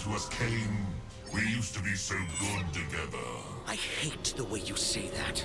To us, Kayn? We used to be so good together. I hate the way you say that.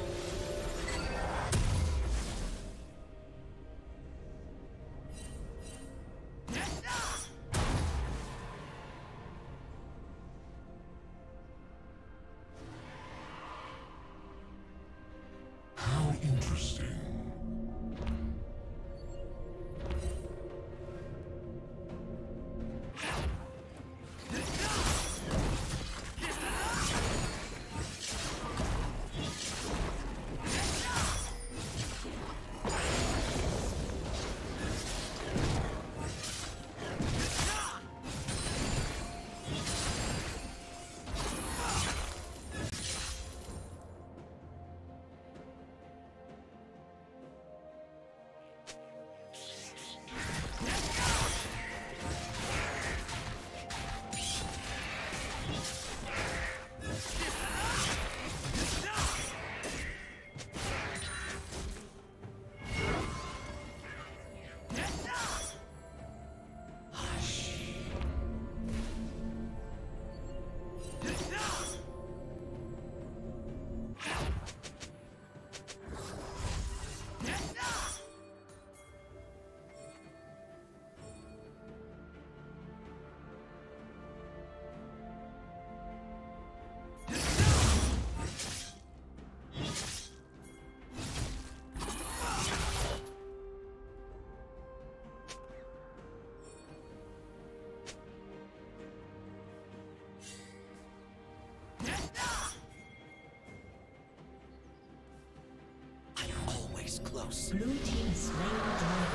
Always close. Blue team slain dragon.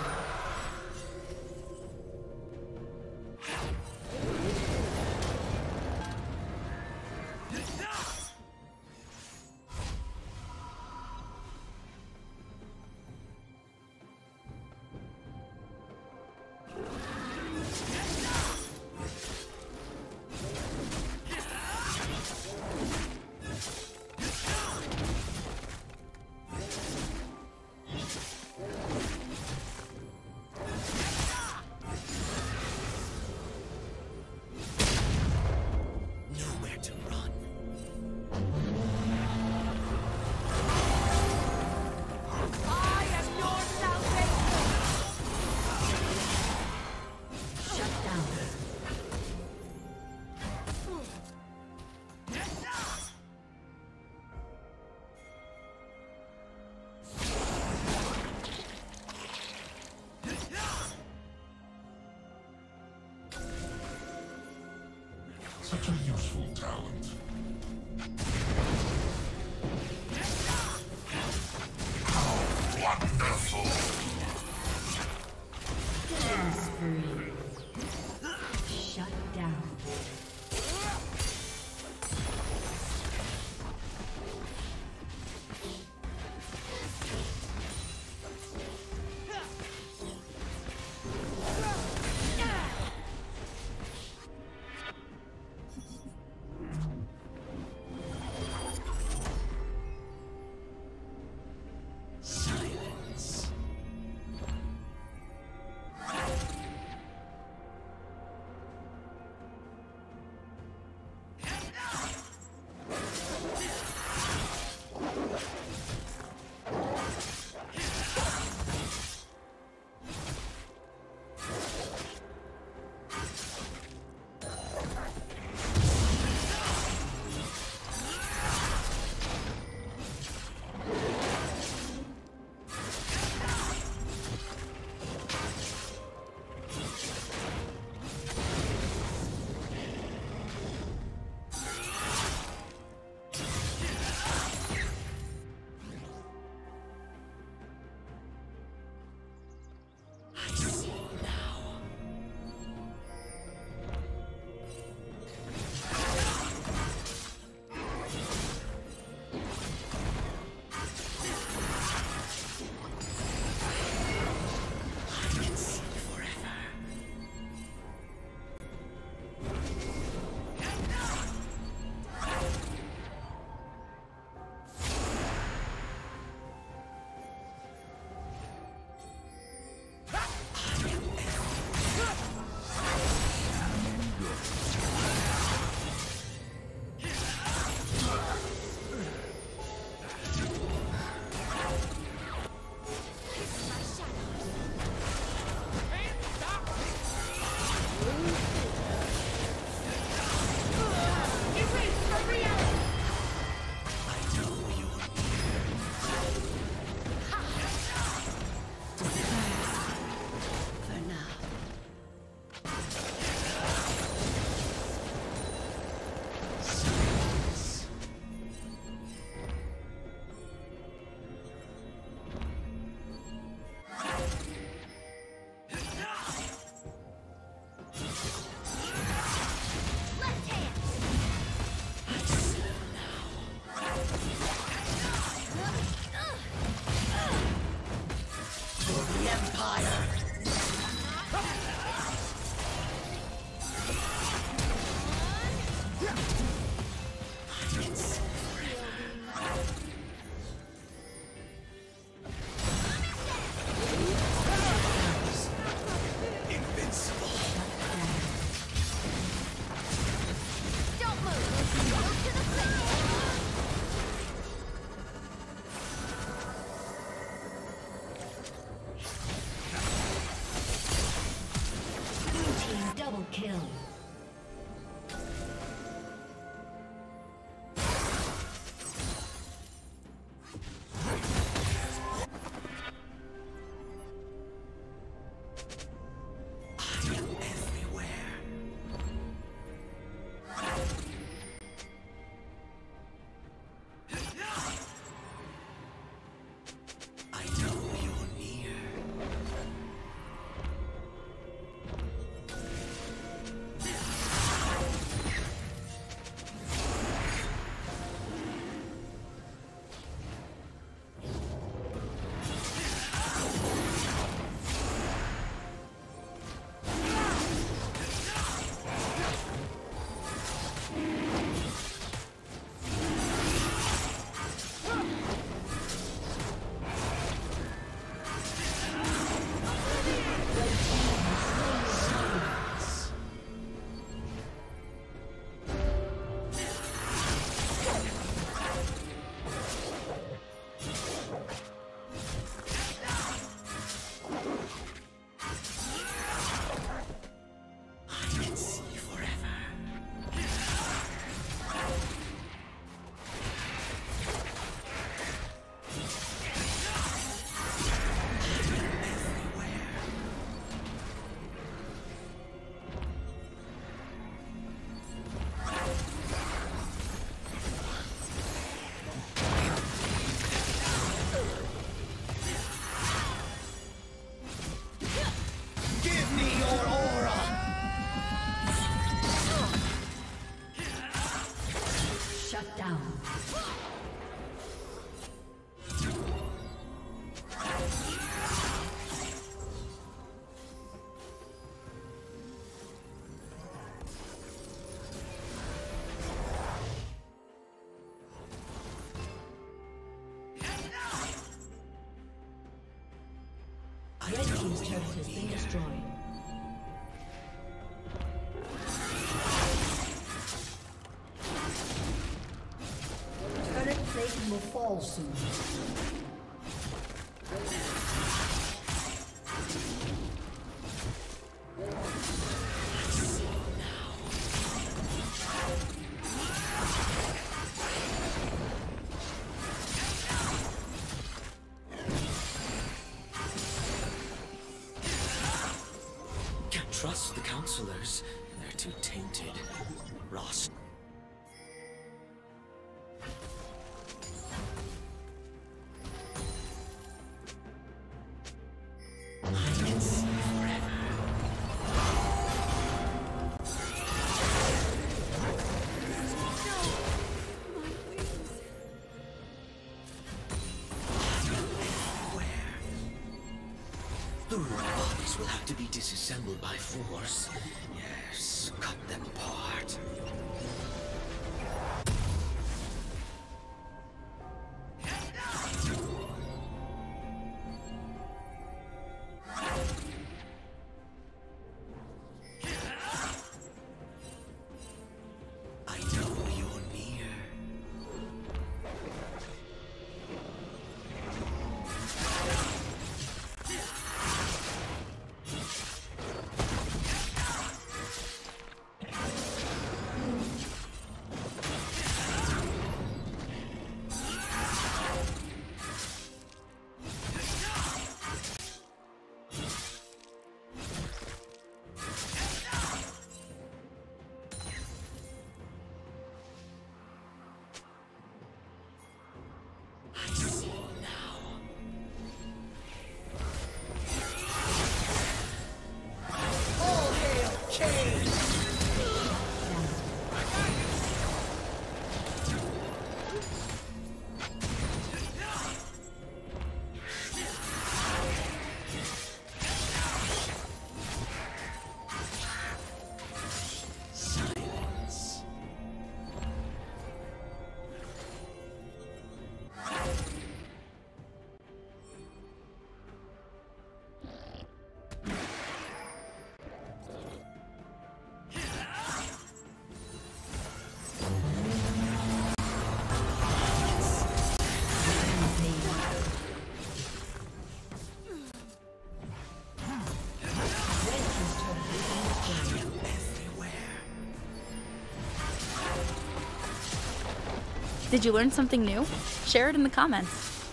Fall soon. Can't trust the counselors. They're too tainted. Ross. By force. Did you learn something new? Share it in the comments.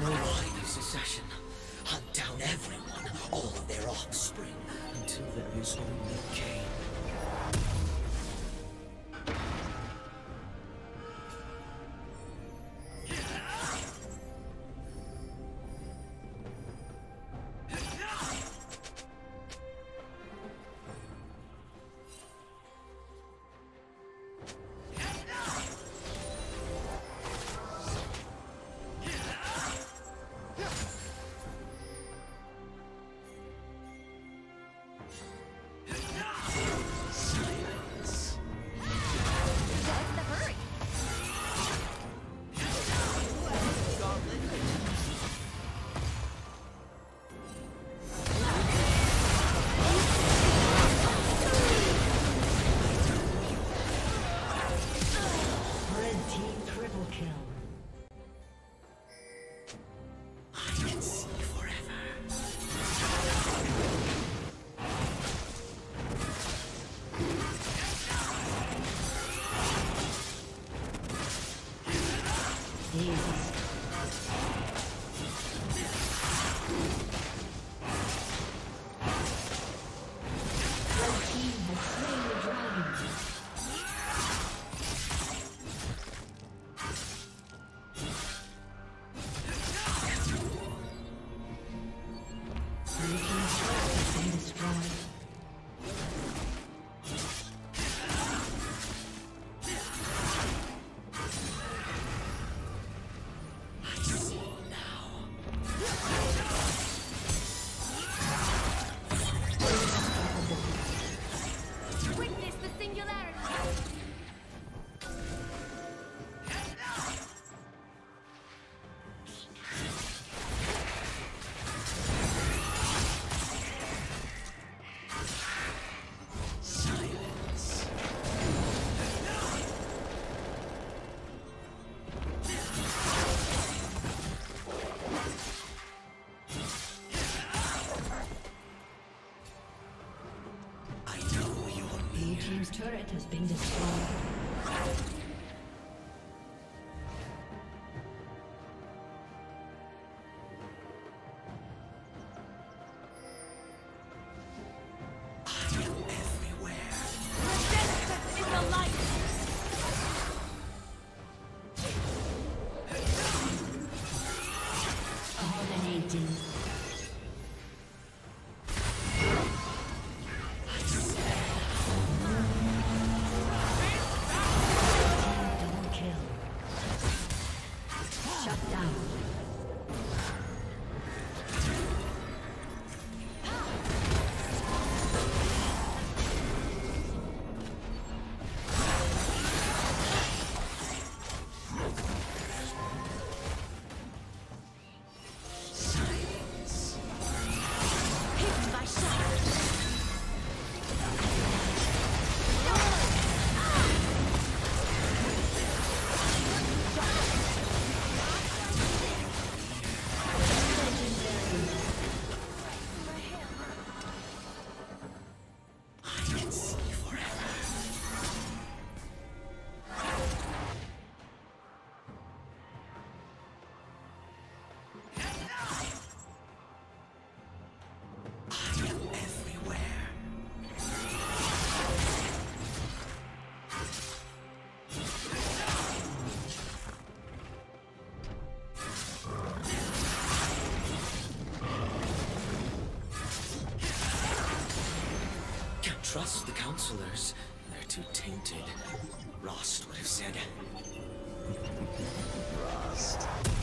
No line of secession. Hunt down everyone, all their offspring, until there is only. Has been destroyed. Trust the counselors. They're too tainted. Rost would have said. Silence.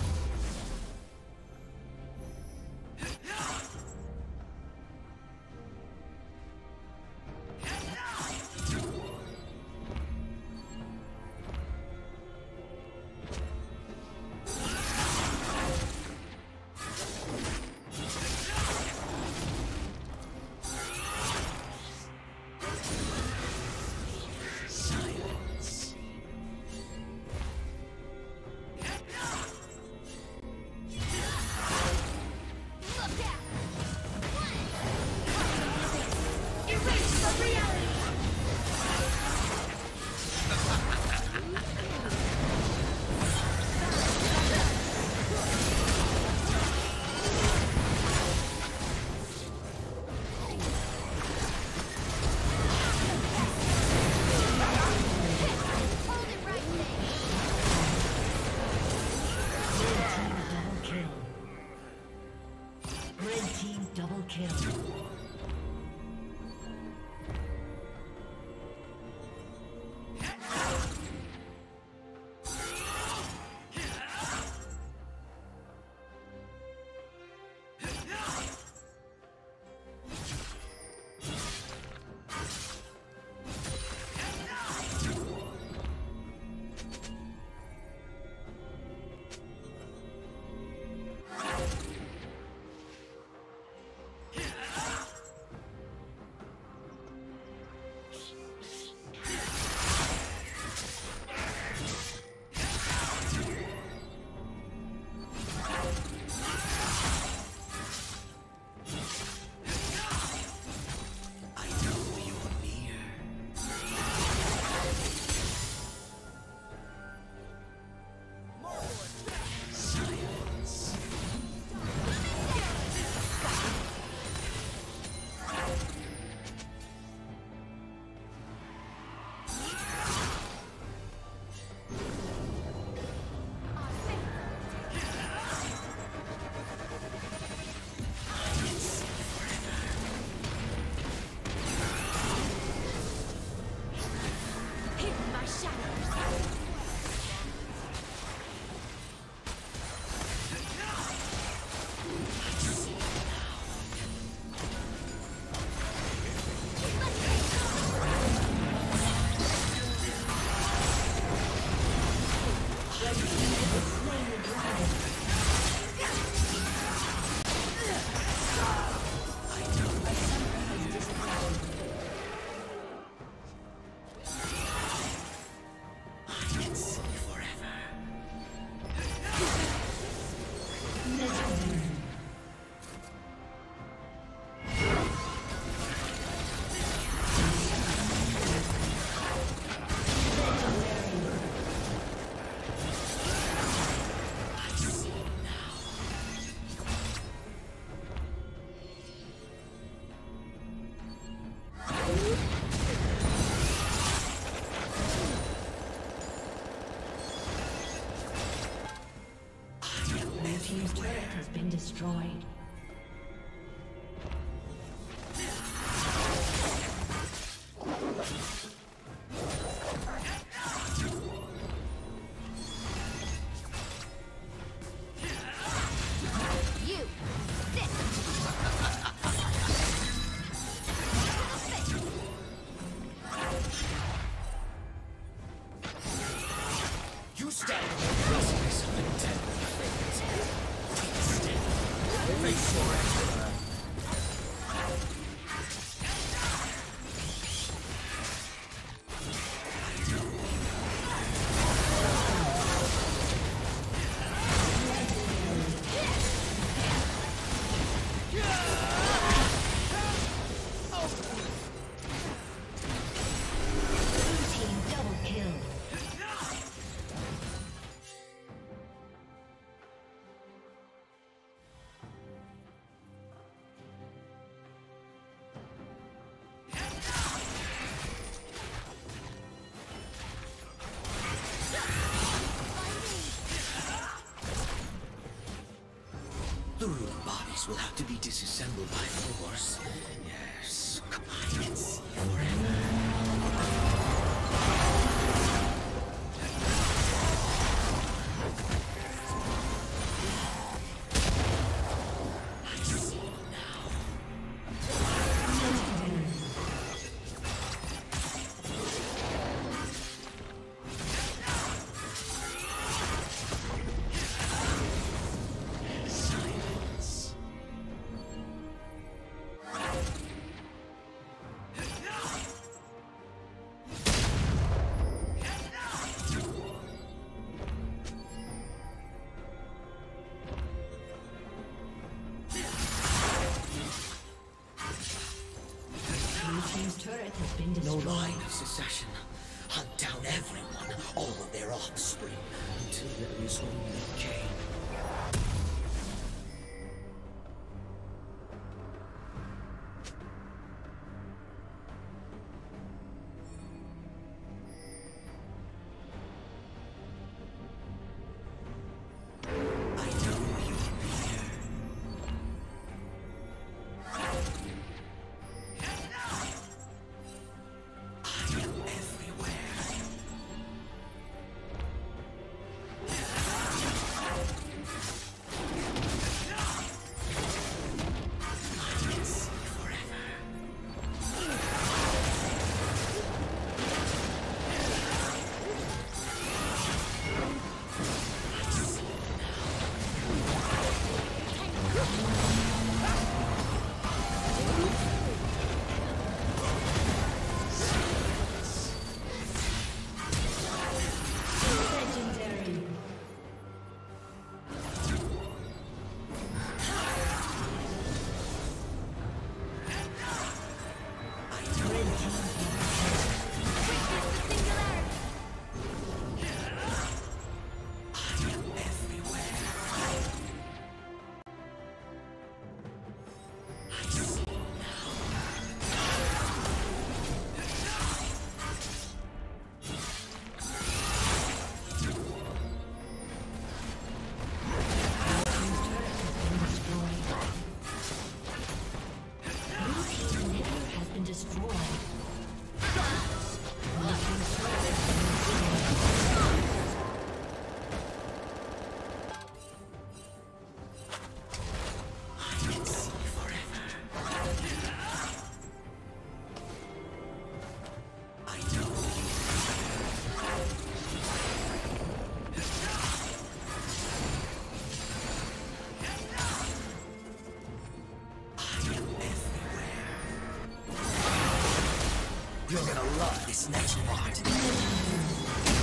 will have to be disassembled by force. Castle. You're gonna love this next part.